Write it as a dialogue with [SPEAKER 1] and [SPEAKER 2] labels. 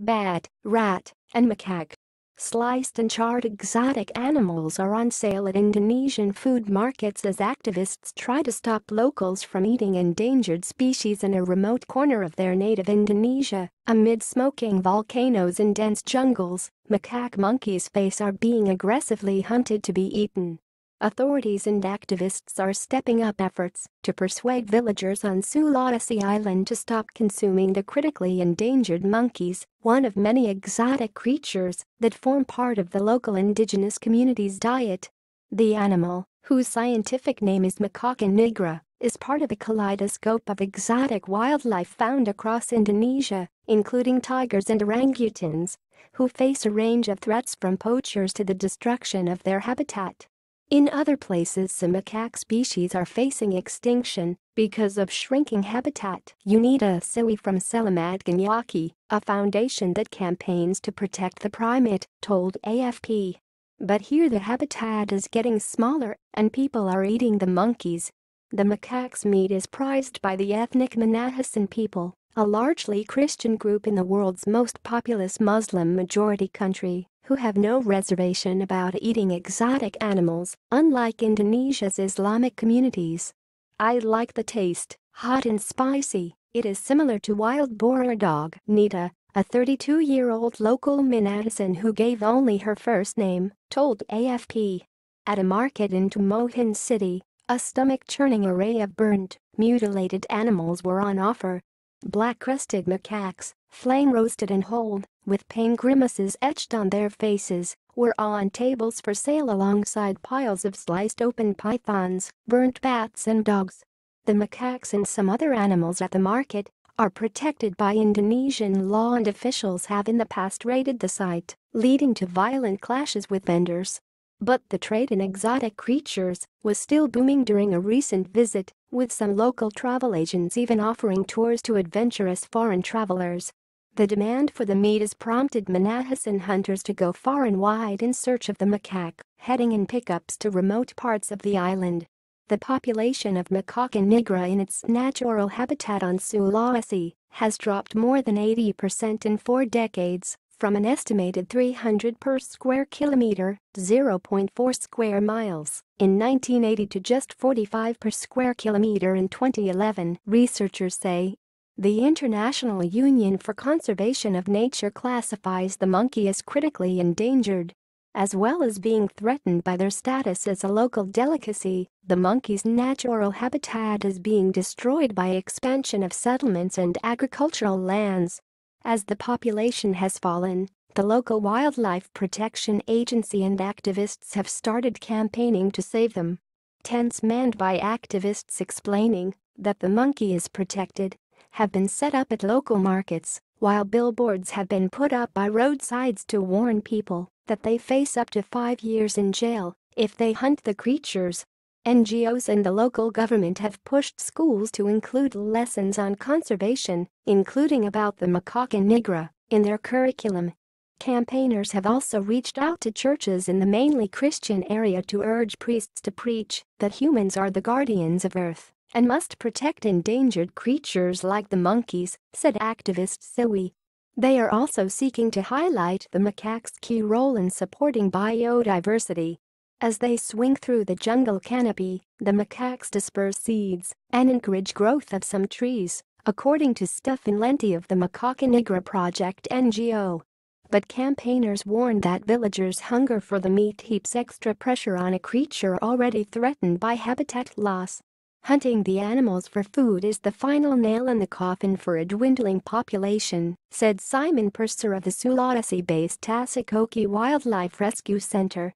[SPEAKER 1] bat, rat, and macaque. Sliced and charred exotic animals are on sale at Indonesian food markets as activists try to stop locals from eating endangered species in a remote corner of their native Indonesia. Amid smoking volcanoes and dense jungles, macaque monkeys face are being aggressively hunted to be eaten. Authorities and activists are stepping up efforts to persuade villagers on Sulawesi Island to stop consuming the critically endangered monkeys, one of many exotic creatures that form part of the local indigenous community's diet. The animal, whose scientific name is Macaca nigra, is part of a kaleidoscope of exotic wildlife found across Indonesia, including tigers and orangutans, who face a range of threats from poachers to the destruction of their habitat. In other places some macaque species are facing extinction because of shrinking habitat. Yunita Siwi from Selamatkan Yaki, a foundation that campaigns to protect the primate, told AFP. But here the habitat is getting smaller and people are eating the monkeys. The macaque's meat is prized by the ethnic Minahasan people, a largely Christian group in the world's most populous Muslim-majority country who have no reservation about eating exotic animals, unlike Indonesia's Islamic communities. I like the taste, hot and spicy, it is similar to wild boar or dog. Nita, a 32-year-old local Minahasan who gave only her first name, told AFP. At a market in Tomohon City, a stomach-churning array of burnt, mutilated animals were on offer. Black-crested macaques, flame-roasted and whole, with pain grimaces etched on their faces, were on tables for sale alongside piles of sliced open pythons, burnt bats and dogs. The macaques and some other animals at the market are protected by Indonesian law and officials have in the past raided the site, leading to violent clashes with vendors. But the trade in exotic creatures was still booming during a recent visit, with some local travel agents even offering tours to adventurous foreign travelers. The demand for the meat has prompted Minahasan hunters to go far and wide in search of the macaque, heading in pickups to remote parts of the island. The population of macaca nigra in its natural habitat on Sulawesi has dropped more than 80% in four decades, from an estimated 300 per square kilometer, 0.4 square miles, in 1980 to just 45 per square kilometer in 2011, researchers say the International Union for Conservation of Nature classifies the monkey as critically endangered. As well as being threatened by their status as a local delicacy, the monkey's natural habitat is being destroyed by expansion of settlements and agricultural lands. As the population has fallen, the local wildlife protection agency and activists have started campaigning to save them. Tents manned by activists explaining that the monkey is protected have been set up at local markets, while billboards have been put up by roadsides to warn people that they face up to five years in jail if they hunt the creatures. NGOs and the local government have pushed schools to include lessons on conservation, including about the macaca nigra, in their curriculum. Campaigners have also reached out to churches in the mainly Christian area to urge priests to preach that humans are the guardians of Earth and must protect endangered creatures like the monkeys, said activist Siwi. They are also seeking to highlight the macaque's key role in supporting biodiversity. As they swing through the jungle canopy, the macaques disperse seeds and encourage growth of some trees, according to Stefan Lenti of the Macaca Nigra Project NGO. But campaigners warn that villagers' hunger for the meat heaps extra pressure on a creature already threatened by habitat loss. Hunting the animals for food is the final nail in the coffin for a dwindling population, said Simon Purser of the Sulawesi-based Tasikoki Wildlife Rescue Center.